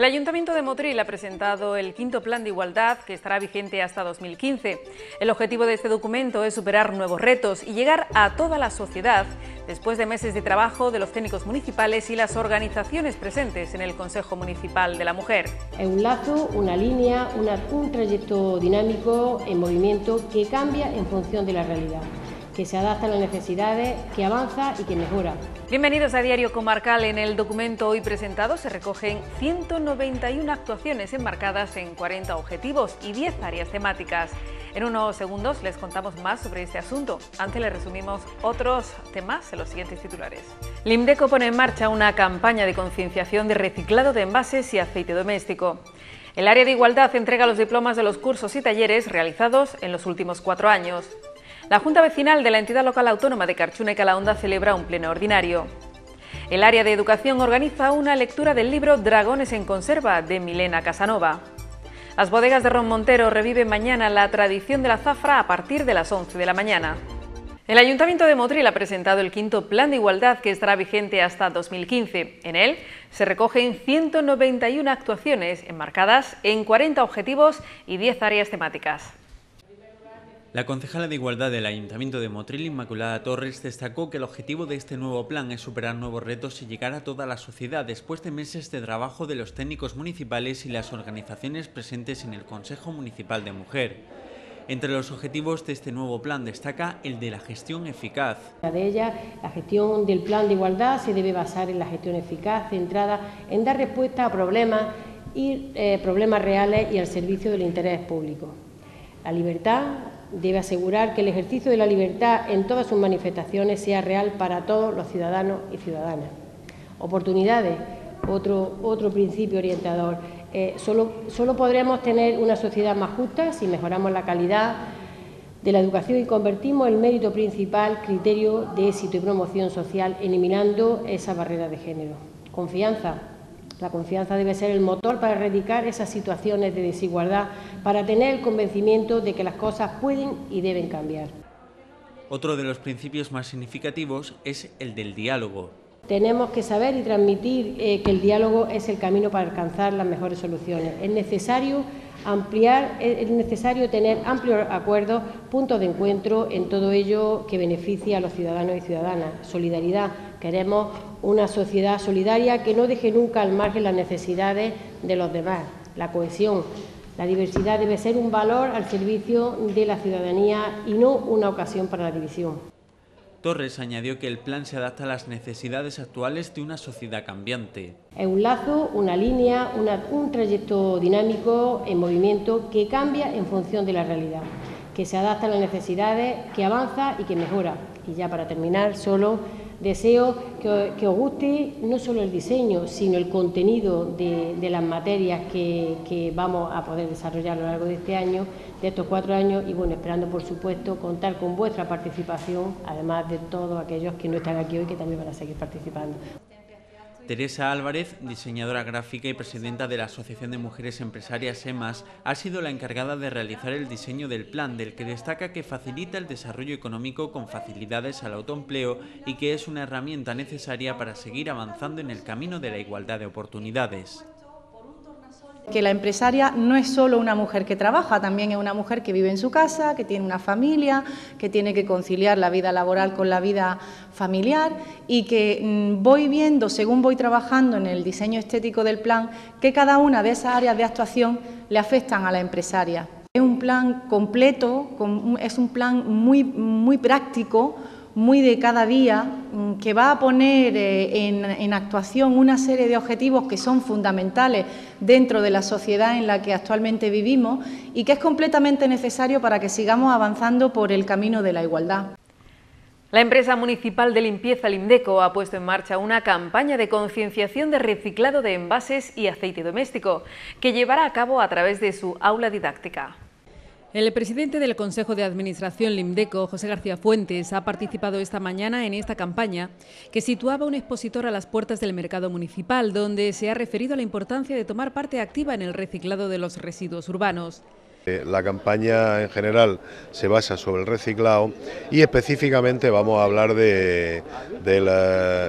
El Ayuntamiento de Motril ha presentado el quinto plan de igualdad que estará vigente hasta 2015. El objetivo de este documento es superar nuevos retos y llegar a toda la sociedad después de meses de trabajo de los técnicos municipales y las organizaciones presentes en el Consejo Municipal de la Mujer. Es un lazo, una línea, un trayecto dinámico en movimiento que cambia en función de la realidad que se adapta a las necesidades, que avanza y que mejora. Bienvenidos a Diario Comarcal. En el documento hoy presentado se recogen 191 actuaciones enmarcadas en 40 objetivos y 10 áreas temáticas. En unos segundos les contamos más sobre este asunto. Antes les resumimos otros temas en los siguientes titulares. Limdeco pone en marcha una campaña de concienciación de reciclado de envases y aceite doméstico. El área de igualdad entrega los diplomas de los cursos y talleres realizados en los últimos cuatro años. La Junta Vecinal de la entidad local autónoma de Carchuna y Calahonda celebra un pleno ordinario. El área de educación organiza una lectura del libro Dragones en conserva de Milena Casanova. Las bodegas de Ron Montero reviven mañana la tradición de la zafra a partir de las 11 de la mañana. El Ayuntamiento de Motril ha presentado el quinto Plan de Igualdad que estará vigente hasta 2015. En él se recogen 191 actuaciones enmarcadas en 40 objetivos y 10 áreas temáticas. La concejala de Igualdad del Ayuntamiento de Motril, Inmaculada Torres, destacó que el objetivo de este nuevo plan es superar nuevos retos y llegar a toda la sociedad después de meses de trabajo de los técnicos municipales y las organizaciones presentes en el Consejo Municipal de Mujer. Entre los objetivos de este nuevo plan destaca el de la gestión eficaz. De ella, la gestión del plan de igualdad se debe basar en la gestión eficaz, centrada en dar respuesta a problemas y eh, problemas reales y al servicio del interés público. La libertad, debe asegurar que el ejercicio de la libertad en todas sus manifestaciones sea real para todos los ciudadanos y ciudadanas. Oportunidades, otro, otro principio orientador. Eh, solo, solo podremos tener una sociedad más justa si mejoramos la calidad de la educación y convertimos el mérito principal criterio de éxito y promoción social, eliminando esa barrera de género. Confianza, la confianza debe ser el motor para erradicar esas situaciones de desigualdad, para tener el convencimiento de que las cosas pueden y deben cambiar. Otro de los principios más significativos es el del diálogo. Tenemos que saber y transmitir eh, que el diálogo es el camino para alcanzar las mejores soluciones. Es necesario ampliar, es necesario tener amplios acuerdos, puntos de encuentro en todo ello que beneficie a los ciudadanos y ciudadanas. Solidaridad. Queremos una sociedad solidaria que no deje nunca al margen las necesidades de los demás. La cohesión. La diversidad debe ser un valor al servicio de la ciudadanía y no una ocasión para la división. Torres añadió que el plan se adapta a las necesidades actuales de una sociedad cambiante. Es un lazo, una línea, un trayecto dinámico en movimiento que cambia en función de la realidad, que se adapta a las necesidades, que avanza y que mejora. Y ya para terminar, solo Deseo que, os guste no solo el diseño, sino el contenido de, las materias que, vamos a poder desarrollar a lo largo de este año, de estos cuatro años, y bueno, esperando por supuesto contar con vuestra participación, además de todos aquellos que no están aquí hoy que también van a seguir participando. Teresa Álvarez, diseñadora gráfica y presidenta de la Asociación de Mujeres Empresarias EMAS, ha sido la encargada de realizar el diseño del plan, del que destaca que facilita el desarrollo económico con facilidades al autoempleo y que es una herramienta necesaria para seguir avanzando en el camino de la igualdad de oportunidades que la empresaria no es solo una mujer que trabaja, también es una mujer que vive en su casa, que tiene una familia, que tiene que conciliar la vida laboral con la vida familiar y que mm, voy viendo, según voy trabajando en el diseño estético del plan, que cada una de esas áreas de actuación le afectan a la empresaria. Es un plan completo, es un plan muy, muy práctico, muy de cada día, mm, que va a poner eh, en, actuación una serie de objetivos que son fundamentales dentro de la sociedad en la que actualmente vivimos y que es completamente necesario para que sigamos avanzando por el camino de la igualdad. La empresa municipal de limpieza Limdeco ha puesto en marcha una campaña de concienciación de reciclado de envases y aceite doméstico que llevará a cabo a través de su aula didáctica. El presidente del Consejo de Administración Limdeco, José García Fuentes, ha participado esta mañana en esta campaña que situaba un expositor a las puertas del mercado municipal, donde se ha referido a la importancia de tomar parte activa en el reciclado de los residuos urbanos. Eh, la campaña en general se basa sobre el reciclado y específicamente vamos a hablar de,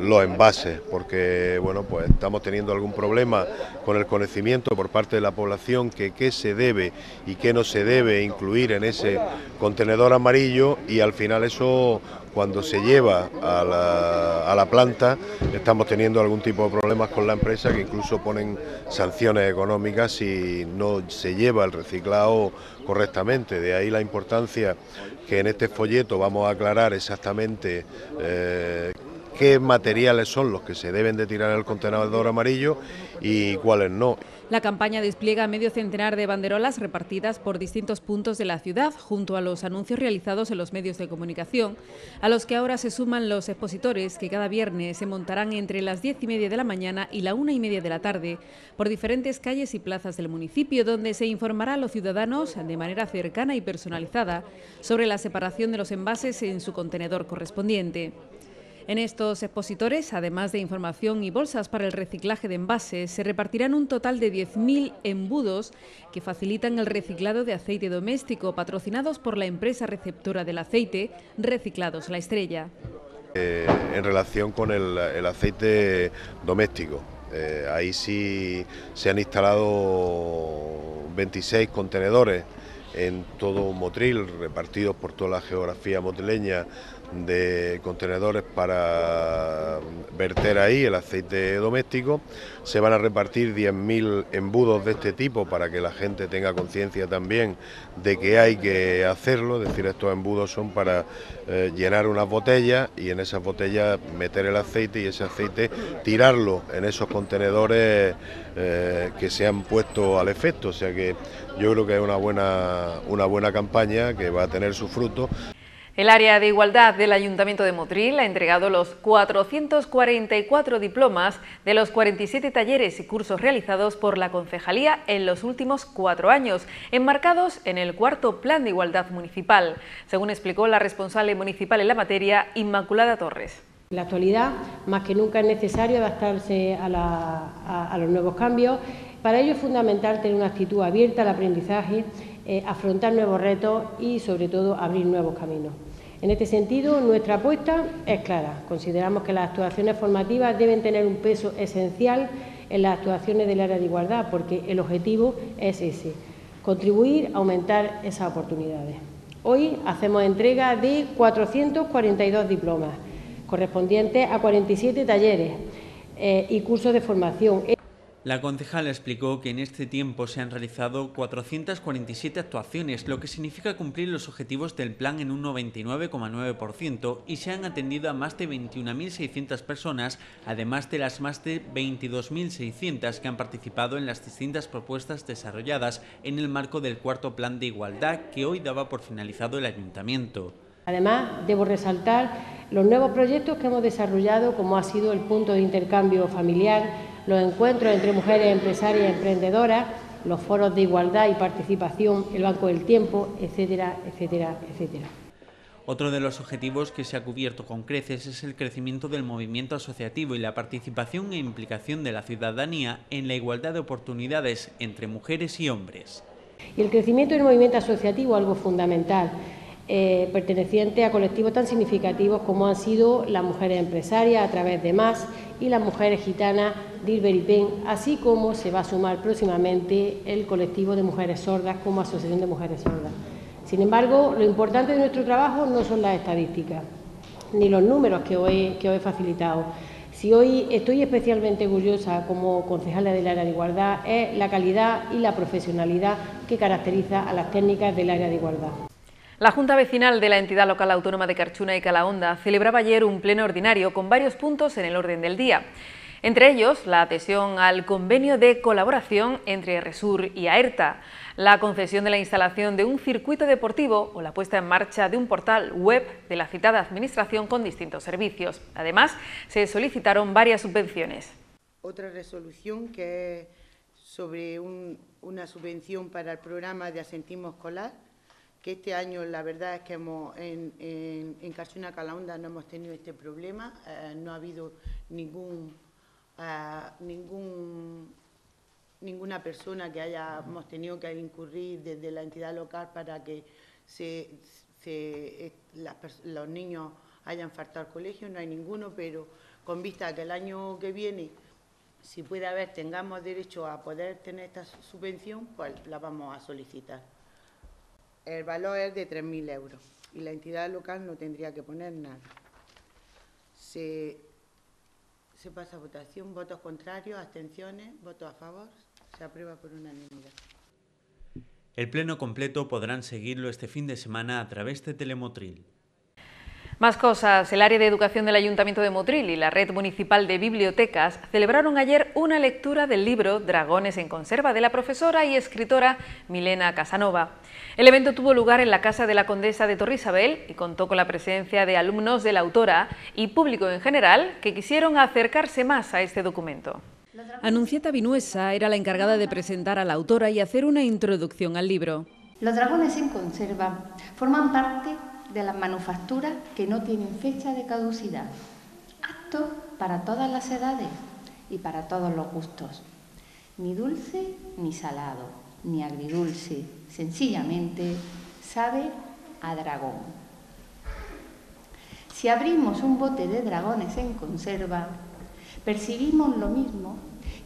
los envases, porque bueno, pues estamos teniendo algún problema con el conocimiento por parte de la población que qué se debe y qué no se debe incluir en ese contenedor amarillo y al final eso cuando se lleva a la, planta estamos teniendo algún tipo de problemas con la empresa que incluso ponen sanciones económicas si no se lleva el reciclado correctamente. De ahí la importancia que en este folleto vamos a aclarar exactamente eh, qué materiales son los que se deben de tirar en el contenedor amarillo y cuáles no. La campaña despliega medio centenar de banderolas repartidas por distintos puntos de la ciudad, junto a los anuncios realizados en los medios de comunicación, a los que ahora se suman los expositores que cada viernes se montarán entre las diez y media de la mañana y la una y media de la tarde por diferentes calles y plazas del municipio, donde se informará a los ciudadanos de manera cercana y personalizada sobre la separación de los envases en su contenedor correspondiente. En estos expositores, además de información y bolsas para el reciclaje de envases, se repartirán un total de 10.000 embudos que facilitan el reciclado de aceite doméstico, patrocinados por la empresa receptora del aceite, Reciclados La Estrella. Eh, en relación con el, aceite doméstico, eh, ahí sí se han instalado 26 contenedores en todo Motril, repartidos por toda la geografía motrileña de contenedores para verter ahí el aceite doméstico. Se van a repartir 10.000 embudos de este tipo para que la gente tenga conciencia también de que hay que hacerlo, es decir, estos embudos son para eh, llenar unas botellas y en esas botellas meter el aceite y ese aceite tirarlo en esos contenedores eh, que se han puesto al efecto, o sea que yo creo que es una buena, una buena campaña que va a tener su fruto. El área de igualdad del Ayuntamiento de Motril ha entregado los 444 diplomas de los 47 talleres y cursos realizados por la Concejalía en los últimos cuatro años, enmarcados en el cuarto Plan de Igualdad Municipal, según explicó la responsable municipal en la materia, Inmaculada Torres. En la actualidad, más que nunca es necesario adaptarse a, los nuevos cambios. Para ello es fundamental tener una actitud abierta al aprendizaje, eh, afrontar nuevos retos y, sobre todo, abrir nuevos caminos. En este sentido, nuestra apuesta es clara. Consideramos que las actuaciones formativas deben tener un peso esencial en las actuaciones del área de igualdad, porque el objetivo es ese, contribuir a aumentar esas oportunidades. Hoy hacemos entrega de 442 diplomas, correspondientes a 47 talleres eh, y cursos de formación. La concejala explicó que en este tiempo se han realizado 447 actuaciones, lo que significa cumplir los objetivos del plan en un 99,9% y se han atendido a más de 21.600 personas, además de las más de 22.600 que han participado en las distintas propuestas desarrolladas en el marco del cuarto plan de igualdad que hoy daba por finalizado el ayuntamiento. Además, debo resaltar los nuevos proyectos que hemos desarrollado, como ha sido el punto de intercambio familiar, los encuentros entre mujeres empresarias y emprendedoras, los foros de igualdad y participación, el Banco del Tiempo, etcétera, etcétera, etcétera. Otro de los objetivos que se ha cubierto con creces es el crecimiento del movimiento asociativo y la participación e implicación de la ciudadanía en la igualdad de oportunidades entre mujeres y hombres. Y el crecimiento del movimiento asociativo, algo fundamental, eh, perteneciente a colectivos tan significativos como han sido las mujeres empresarias a través de MAS y las mujeres gitanas de así como se va a sumar próximamente el colectivo de mujeres sordas como Asociación de Mujeres Sordas. Sin embargo, lo importante de nuestro trabajo no son las estadísticas ni los números que os he, que he facilitado. Si hoy estoy especialmente orgullosa como concejala del área de igualdad es la calidad y la profesionalidad que caracteriza a las técnicas del área de igualdad. La Junta Vecinal de la entidad local autónoma de Carchuna y Calahonda celebraba ayer un pleno ordinario con varios puntos en el orden del día. Entre ellos, la adhesión al convenio de colaboración entre Resur y AERTA, la concesión de la instalación de un circuito deportivo o la puesta en marcha de un portal web de la citada Administración con distintos servicios. Además, se solicitaron varias subvenciones. Otra resolución que es sobre una subvención para el programa de asentismo escolar, este año la verdad es que hemos, en, en, en Calahonda no hemos tenido este problema, eh, no ha habido ningún ningún ninguna persona que hayamos tenido que incurrir desde la entidad local para que eh, los niños hayan faltado al colegio, no hay ninguno, pero con vista a que el año que viene, si puede haber, tengamos derecho a poder tener esta subvención, pues la vamos a solicitar. El valor es de 3.000 euros y la entidad local no tendría que poner nada. Se, se pasa a votación, votos contrarios, abstenciones, votos a favor, se aprueba por unanimidad. El pleno completo podrán seguirlo este fin de semana a través de Telemotril. Más cosas. El área de educación del Ayuntamiento de Motril y la red municipal de bibliotecas celebraron ayer una lectura del libro Dragones en conserva de la profesora y escritora Milena Casanova. El evento tuvo lugar en la Casa de la Condesa de Torrisabel y contó con la presencia de alumnos de la autora y público en general que quisieron acercarse más a este documento. Anunciata Vinuesa era la encargada de presentar a la autora y hacer una introducción al libro. Los dragones en conserva forman parte de las manufacturas que no tienen fecha de caducidad, apto para todas las edades y para todos los gustos, ni dulce ni salado, ni agridulce, sencillamente sabe a dragón. Si abrimos un bote de dragones en conserva, percibimos lo mismo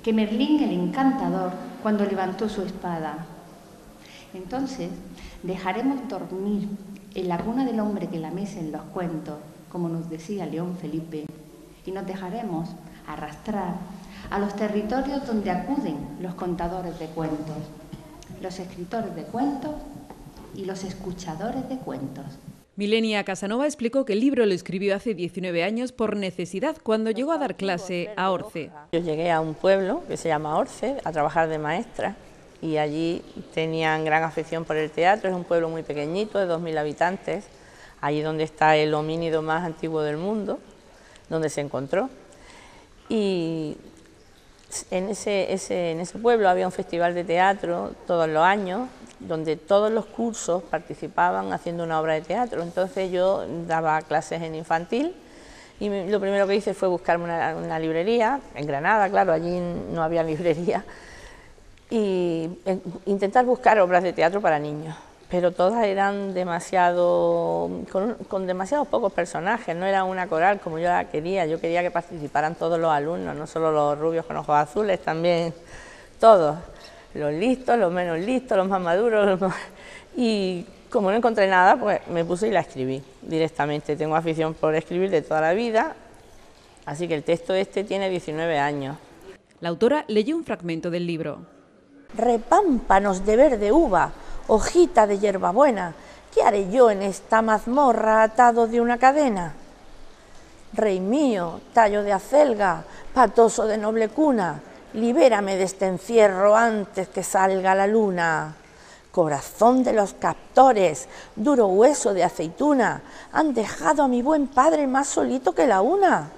que Merlín el encantador cuando levantó su espada. Entonces dejaremos dormir en la cuna del hombre que la mece en los cuentos, como nos decía León Felipe, y nos dejaremos arrastrar a los territorios donde acuden los contadores de cuentos, los escritores de cuentos y los escuchadores de cuentos. Milenia Casanova explicó que el libro lo escribió hace 19 años por necesidad cuando llegó a dar clase a Orce. Yo llegué a un pueblo que se llama Orce a trabajar de maestra y allí tenían gran afección por el teatro, es un pueblo muy pequeñito de 2.000 habitantes, allí donde está el homínido más antiguo del mundo, donde se encontró. Y en ese, pueblo había un festival de teatro todos los años, donde todos los cursos participaban haciendo una obra de teatro. Entonces yo daba clases en infantil y lo primero que hice fue buscarme una, librería, en Granada, claro, allí no había librería, y intentar buscar obras de teatro para niños. Pero todas eran demasiado, con, con demasiados pocos personajes, no era una coral como yo la quería, yo quería que participaran todos los alumnos, no solo los rubios con ojos azules, también todos los listos, los menos listos, los más maduros. Y como no encontré nada, pues me puse y la escribí directamente. Tengo afición por escribir de toda la vida, así que el texto este tiene 19 años. La autora leyó un fragmento del libro. Repámpanos de verde uva, hojita de hierbabuena, ¿qué haré yo en esta mazmorra atado de una cadena? Rey mío, tallo de acelga, patoso de noble cuna, libérame de este encierro antes que salga la luna. Corazón de los captores, duro hueso de aceituna, han dejado a mi buen padre más solito que la una.